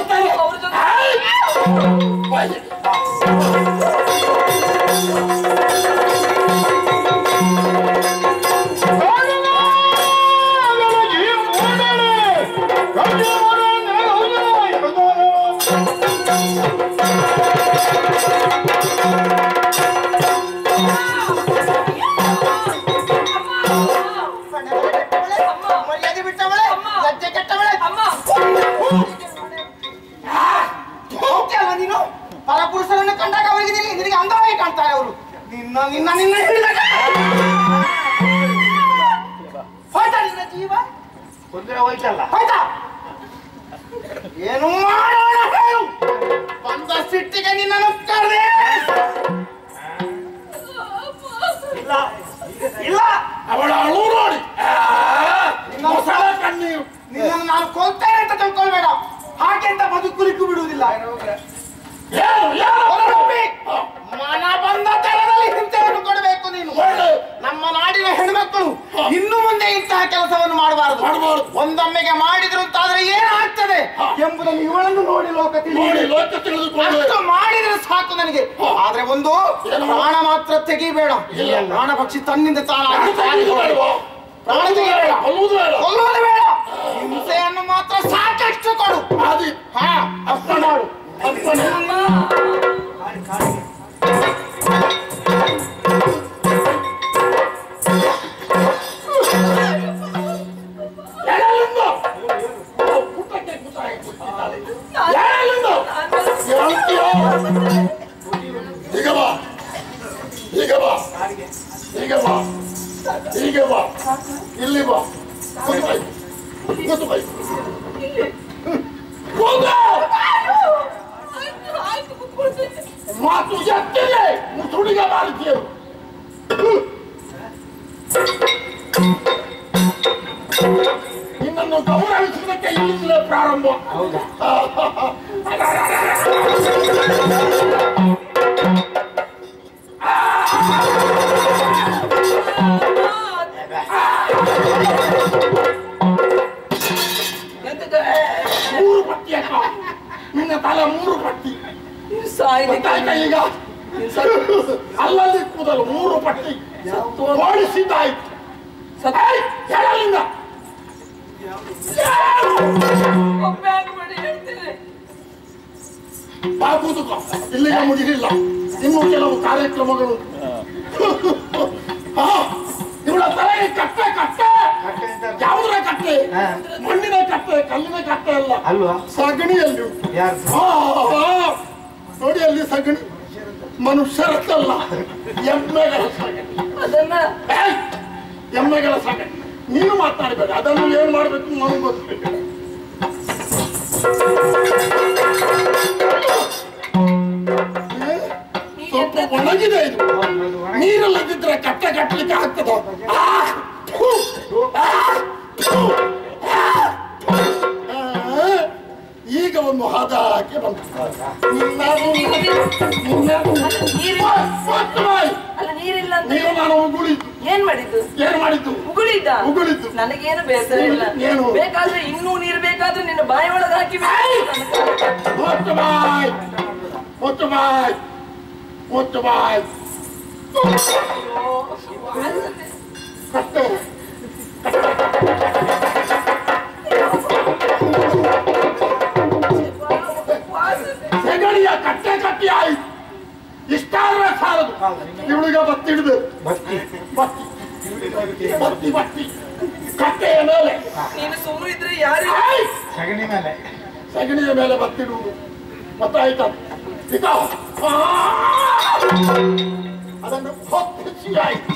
我背你哎呦 ಹೋಯ್ತಲ್ಲ. ಹೋಯ್ತಾ? ಏನು ಮಾಡೋಣ ಹೇಳು. ಬಂದ ಸಿಟ್ಟಿಗೆ ನಿನ್ನನ್ನು ಕರೆದೆ ಇಲ್ಲ. ಇಲ್ಲ. ಅವಳ ಅಳು ನೋಡಿ. ಮೊಸಳೆ ಕಣ್ಣೀರು ನಿನ್ನನ್ನು ನಾನು ಕೊಲ್ತೇನೆ ಅಂತ ತಿಳ್ಕೊಳ್ಬೇಡ. ಹಾಗೆ ಅಂತ ಬದುಕುಲಿಕ್ಕೂ ಬಿಡುವುದಿಲ್ಲ. ಏನು ಏನು ಹೊರಡುವಿ. ಮನ ಬಂದ ತರದಲ್ಲಿ ಹಿಂಸೆಯನ್ನು ಕೊಡಬೇಕು ನೀನು ಒಳ್ಳೆ. ನಮ್ಮ ನಾಡಿನ ಹೆಣ್ಮಕ್ಕಳು ಇನ್ನು ಮುಂದೆ ಇಂತಹ ಕೆಲಸವನ್ನು ಮಾಡಬಾರದು. ಒಂದೊಮ್ಮೆಗೆ ಮಾಡಿದ್ರು ಅಂತಾದ್ರೆ ಏನಾಗ್ತದೆ ಎಂಬುದನ್ನು ಇವಳನ್ನು ನೋಡಿ ಲೋಕ ನೋಡಿ ಲೋಕ ತಿಳಿದುಕೊಂಡು ಅಷ್ಟು ಮಾಡಿದ್ರೆ ಸಾಕು ನನಗೆ. ಆದ್ರೆ ಒಂದು? ಪ್ರಾಣ ಮಾತ್ರ ತೆಗಿಬೇಡ. ಪ್ರಾಣ ಪಕ್ಷಿ ತನ್ನಿಂದ ತಾನಾಗಿ? ಪ್ರಾಣ ತೆಗಿಬೇಡ ಕೊಲ್ಲುವುದು ಬೇಡ. ಹಿಂಸೆಯನ್ನು ಮಾತ್ರ ಸಾಕಷ್ಟು ಕೊಡು. ಹಾ. ಅರ್ಥ ಮಾಡು. ಅಪ್ಪನೇ ಇಲ್ಲಿ ಬಾ ಮಾತು ಎತ್ತಿದೆ ಮುಸುಡಿಗೆ ಮಾಡಿದ್ದೀರು ನಿನ್ನನ್ನು ಗೌರವಿಸುವುದಕ್ಕೆ ಇಲ್ಲಿಂದಲೇ ಪ್ರಾರಂಭ ಹೌದಾ ಮೂರು ನಿನ್ನ ಮೂರು ಪಟ್ಟಿ. ಗೊತ್ತಾಯ್ತಾ ಈಗ? ಅಲ್ಲಲ್ಲಿ ಕೂದಲು ಮೂರು ಪಟ್ಟಿ. ಓಡಿಸಿದ್ದಾಯ್ತು. ಏಯ್, ಹೇಳಲಿಂದ ಬಾ ಕೂತುಕೋ. ಇಲ್ಲಿಗೆ ಮುಗಿಲಿಲ್ಲ. ಇನ್ನು ಕೆಲವು ಕಾರ್ಯಕ್ರಮಗಳು. ಮಣ್ಣಿನ ಕಟ್ಟೆ ಕಲ್ಲಿನ ಕಟ್ಟೆ ಅಲ್ಲ. ಅಲ್ವಾ? ಸಗಣಿಯಲ್ಲಿ ನೋಡಿ ಅಲ್ಲಿ ಸಗಣಿ. ಮನುಷ್ಯರದ್ದಲ್ಲ ಎಮ್ಮೆಗಳ ಸಗಣಿ. ಅದನ್ನ ಏಯ್! ಎಮ್ಮೆಗಳ ಸಗಣಿ. ನೀನು ಮಾತಾಡ್ಬೇಕು. ಅದನ್ನು ಏನ್ ಮಾಡ್ಬೇಕು ನನಗೆ ಗೊತ್ತು ಏ? ಸ್ವಲ್ಪ ಒಣಗಿದೆ ಇದು. ನೀರಲ್ಲದಿದ್ರೆ ಕಟ್ಟೆ ಕಟ್ಟಲಿಕ್ಕೆ ಆಗ್ತದ? ಈಗ ಒಂದು ಬಂತು. ನೀರಿಲ್ಲ ಒತ್ತು ಬಾಯಿ. ಅಲ್ಲ ನೀರಿಲ್ಲ ಅಂತ ನೀನು ನಾನು ಉಗುಳಿದ್ದು. ಏನ್ ಮಾಡಿದ್ದು? ಏನ್ ಮಾಡಿದ್ದು? ಉಗುಳಿದ್ದ? ಉಗುಳಿದ್ದು. ನನಗೇನು ಬೇಸರ ಇಲ್ಲ. ಏನು? ಬೇಕಾದ್ರೆ ಇನ್ನೂ ನೀರು ಬೇಕಾದ್ರೆ ನಿನ್ನ ಬಾಯಿ ಒಳಗೆ ಹಾಕಿ. ಒತ್ತು ಬಾಯ್ ಒತ್ತು ಬಾಯ್ ಒತ್ತು ಬಾಯ್ ಸೆಗಣಿಯ ಕಟ್ಟೆ ಕಟ್ಟಿ ಆಯ್ತು. ಇಷ್ಟಾದ್ರೆ ಸಾಲದು. ಇವಳಿಗೆ ಬತ್ತಿಡ್ದು ಬತ್ತಿ. ಬತ್ತಿ. ಬತ್ತಿ ಬತ್ತಿ. ಕಟ್ಟೆಯ ಮೇಲೆ. ನೀನು ಸುಮ್ಮನೆ ಇದ್ರೆ ಯಾರು! ಸಗಣಿ ಮೇಲೆ. ಸಗಣಿಯ ಮೇಲೆ ಬತ್ತಿಡುವುದು ಗೊತ್ತಾಯ್ತಾ ಆ! ಅದನ್ನು ಹೊತ್ತಿಸಿ ಆಯ್ತು.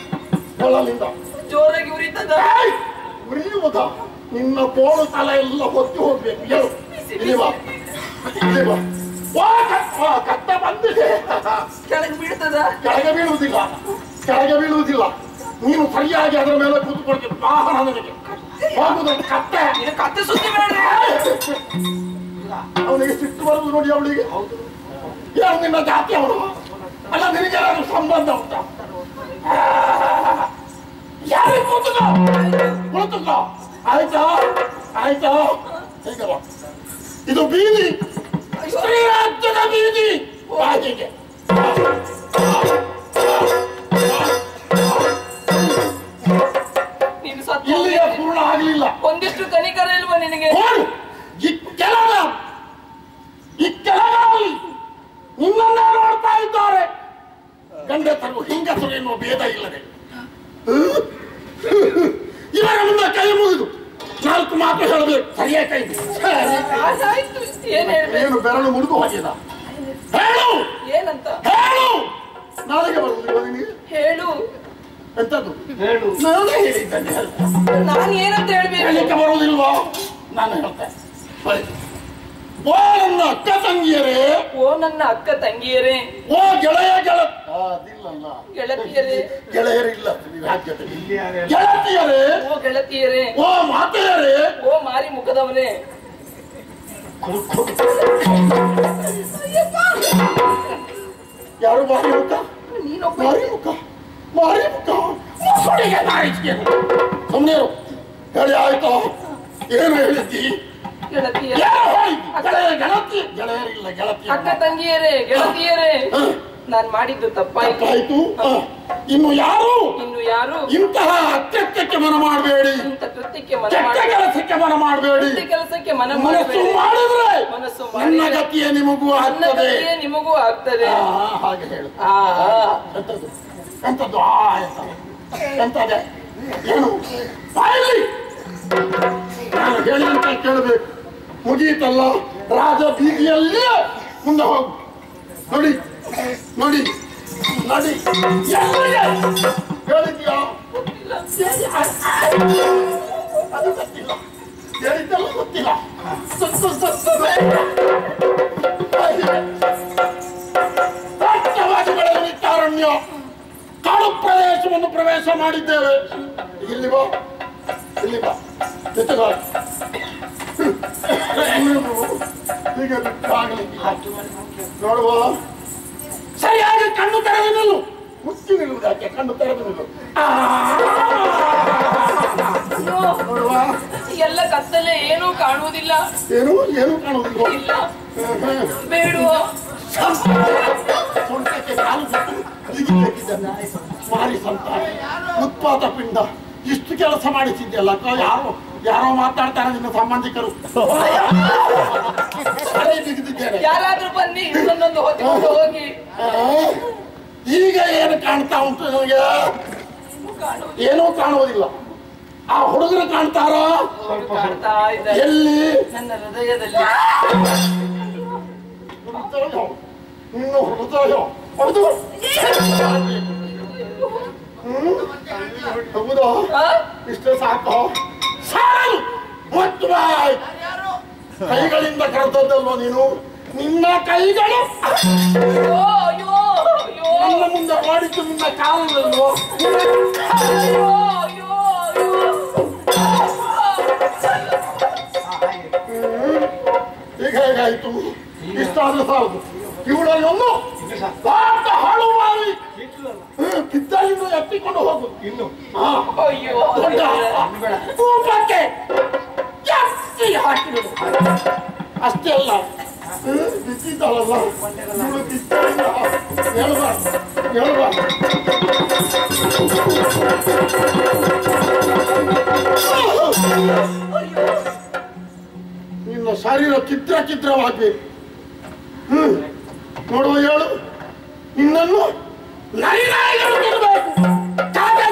ಕೊಳಲಿಂದ ಜೋರಾಗಿ ಉರಿತದ! ಉರಿಯುವುದ? ನಿನ್ನ ಬೋಳು ತಲೆ ಎಲ್ಲ ಹೊತ್ತಿ ಹೋಗ್ಬೇಕು. ಹೇಳು. ಇಲ್ಲಿ ಬಾ ಇಲ್ಲಿ ಬಾ ಕತ್ತ ಬಂದಿದೆ ಕೆಳಗೆ ಬೀಳ್ತದ? ಕೆಳಗೆ ಬೀಳುವುದಿಲ್ಲ. ಕೆಳಗೆ ಬೀಳುವುದಿಲ್ಲ. ನೀನು ಸರಿಯಾಗಿ ಅದರ ಮೇಲೆ ಕೂತ್ಕೊಳ್ತೀನಿ ವಾಹನ ನನಗೆ. ಹೋಗುದು ಕತ್ತೆ. ನೀನು ಕತ್ತೆ ಸುದ್ದಿ ಬೇಡ ಅವನಿಗೆ ಸಿಟ್ಟು ಬರುವುದು ನೋಡಿ ಅವಳಿಗೆ. ಏನು ನಿನ್ನ ಜಾತಿ ಅವನು ಅಲ್ಲ ನಿನಗೆ ಸಂಬಂಧ ಉಂಟಾ? ಯಾರು ಕೂತುಕೋ ಕುಳಿತುಕೋ ಆಯ್ತಾ? ಆಯ್ತಾ. ಇದು ಬೀದಿ. ಶ್ರೀರಾಜ್ಯದ ಬೀದಿ ಬಾಗಿಗೆ ನೀನು ಸತ್ತು ಇಲ್ಲಿಗೆ ಪೂರ್ಣ ಆಗಲಿಲ್ಲ. ಒಂದಿಷ್ಟು ಕನಿಕರ ಇಲ್ವಾ ನಿನಗೆ? ನೋಡು ಈ ಕೆಲಗ ಈ ಕೆಲಗರಲ್ಲಿ ನಿನ್ನನ್ನೇ ನೋಡ್ತಾ ಇದ್ದಾರೆ. ಗಂಡಸರು ಹಿಂಗಸರು ಎನ್ನುವ ಭೇದ ಇಲ್ಲದೆ. ನಾಲ್ಕು ಮಾತು ಹೇಳಬೇಕು ಸರಿಯಾಗಿ ಏನ್ ಹೇಳ್ಬೇಕು? ಏನು ಬೆರಳು ಮುರಿದು ಹೋಗಿದ? ಹೇಳು! ಏನಂತ? ಹೇಳು! ನಾಳೆಗೆ ಬರುವುದಿಲ್ಲ ನಿನಗೆ? ಹೇಳು. ಎಂತದ್ದು? ಹೇಳು. ನಾನು ಹೇಳಿದ್ದೇನೆ ಹೇಳು. ನಾನು ಏನಂತ ಹೇಳ್ಬೇಕು? ಹೇಳಲಿಕ್ಕೆ ಬರುವುದಿಲ್ವೋ? ನಾನು ಹೇಳ್ತೇನೆ. ಓ ನನ್ನ ಅಕ್ಕ ತಂಗಿಯರೇ ಓ ನನ್ನ ಅಕ್ಕ ತಂಗಿಯರೇ. ಓ ಗೆಳೆಯ ಗೆಳ ಆ, ಅದಿಲ್ಲಲ್ಲ ಗೆಳತಿಯರೇ ಗೆಳೆಯರಿಲ್ಲ ಈ ರಾಜ್ಯದಲ್ಲಿ ಇಲ್ಲಿ ಯಾರು ಹೇಳು? ಗೆಳತಿಯರೇ ಓ ಗೆಳತಿಯರೇ ಓ ಮಾತೆಯರೇ ಓ ಮಾರಿ ಮುಖದವನೇ ಯಾರು ಮಾರಿ ಮುಖ ನೀನೊಬ್ಬ ಮಾರಿ ಮುಖ ಮಾರಿ ಮುಖ ಮುಸುಡಿಗೆ ನಾಯಿಗೆ ಸುಮ್ಮನೆ ಹೇಳಿ ಆಯ್ತು ಏನು ಹೇಳಿದ್ದಿ ಗೆಳತಿ ಗೆಳೆಯರಿಲ್ಲ ಗೆಳತಿ ಅಕ್ಕ ತಂಗಿಯರೇ ಗೆಳತಿಯರೇ. ನಾನು ಮಾಡಿದ್ದು ತಪ್ಪಾಯ್ತು. ಇನ್ನು ಯಾರು? ಇನ್ನು ಯಾರು? ಇಂತಹ ಅತ್ಯತ್ಯಕ್ಕೆ ಮನ ಮಾಡಬೇಡಿ. ಇಂಥ ಕೃತ್ಯಕ್ಕೆ ಮನ ಕೆಲಸಕ್ಕೆ ಮನ ಮಾಡಬೇಡಿ. ಕೆಲಸಕ್ಕೆ ಮನ ಮನಸ್ಸು ಮಾಡಿದ್ರೆ ಮನಸ್ಸು ನನ್ನ ಗತಿಯೇ ನಿಮಗೂ ಆಗ್ತದೆ. ನಿಮಗೂ ಆಗ್ತದೆ. ಹಾಗೆ ಹೇಳು. ಎಂತದ್ದು ಎಂತದೆ ಏನು? ಬಾಯಲ್ಲಿ ನಾನು ಹೇಳಿದಂತ ಕೇಳಬೇಕು. ಮುಗೀತಲ್ಲ ರಾಜ ಬೀದಿಯಲ್ಲೇ ಮುಂದೆ ಹೋಗು. ನೋಡಿ ನೋಡಿ ನೋಡಿ? ಹೇಳಿದ್ಯಾ? ಹೇಳಿ- ಅದು ಗೊತ್ತಿಲ್ಲ. ಕಾಡು ಪ್ರದೇಶವನ್ನು ಪ್ರವೇಶ ಮಾಡಿದ್ದೇವೆ. ಇಲ್ಲಿ ಬಾ. ಇಲ್ಲಿ ಬಾ. ನೋಡುವ ಸರಿಯಾಗಿ ಕಣ್ಣು ತೆರೆದು ನಿಲ್ಲು ಮುಚ್ಚಿ ನಿಲ್ಲುವುದಕ್ಕೆ ಕಣ್ಣು ತೆರೆದು ನಿಲ್ಲು ನೋಡುವ ಎಲ್ಲ ಕತ್ತಲೆ ಏನೂ ಕಾಣುವುದಿಲ್ಲ. ಏನು ಏನು ಕಾಣುವುದಿಲ್ಲ. ಬೇಡುವ. ಮಾರಿ ಸಂತ ಉತ್ಪಾತ ಪಿಂಡ. ಇಷ್ಟು ಕೆಲಸ ಮಾಡಿಸಿದ್ಯಲ್ಲ ಯಾರೋ? ಯಾರೋ ಮಾತಾಡ್ತಾರೆ ನಿನ್ನ ಸಂಬಂಧಿಕರು. ಯಾರಾದ್ರೂ ಬನ್ನಿ ಇನ್ನೊಂದೊಂದು ಹೋಗಿ. ಈಗ ಏನು ಕಾಣ್ತಾ ಉಂಟು ನಿಮಗೆ ಏನೂ ಕಾಣುವುದಿಲ್ಲ. ಆ ಹುಡುಗರು ಕಾಣ್ತಾರ? ಎಲ್ಲಿ? ನನ್ನ ಹೃದಯದಲ್ಲಿ. ಹೃದಯ ನಿನ್ನ ಹೃದಯ ಹೌದು? ಇಷ್ಟು ಸಾಕು. ಸಾಕು ಮತ್ತು ಕೈಗಳಿಂದ ಕರೆದದ್ದಲ್ವ ನೀನು? ನಿನ್ನ ಕೈಗಳು. ಅಯ್ಯೋ ಅಯ್ಯೋ ಅಯ್ಯೋ. ನನ್ನ ಮುಂದೆ ಮಾಡಿದ್ದು ನಿನ್ನ ಕಾಲದಲ್ವೋ ಅಯ್ಯೋ ಅಯ್ಯೋ ಅಯ್ಯೋ. ಈಗ ಹೇಗಾಯ್ತು? ಇಷ್ಟಾದ್ರೂ ಸಾಲದು ಇವಳನ್ನೊಂದು ದೊಡ್ಡ ಹಾಳು ಮಾಡಿ. ಕಿತ್ತಲಿಂದ ಎತ್ತಿಕೊಂಡು ಹೋಗು. ಇನ್ನು. ದೊಡ್ಡ ಎತ್ತಿ ಅಷ್ಟೇ ಅಲ್ಲ. ಹ್ಮ್, ಬಿದ್ದಿದ್ದಾಳಲ್ಲ ಇವಳು ಕಿತ್ತಲಿಂದ ಹೇಳ್ಬಾರ್ದು. ನಿನ್ನ ಶರೀರ ಚಿತ್ರ ಚಿತ್ರವಾಗಿ. ಹ್ಮ್? ನೋಡುವ ಹೇಳು. ನಿನ್ನನ್ನು ನರಿನಾಯಿಗಳು ತಿನ್ನಬೇಕು ಕಾಗೆ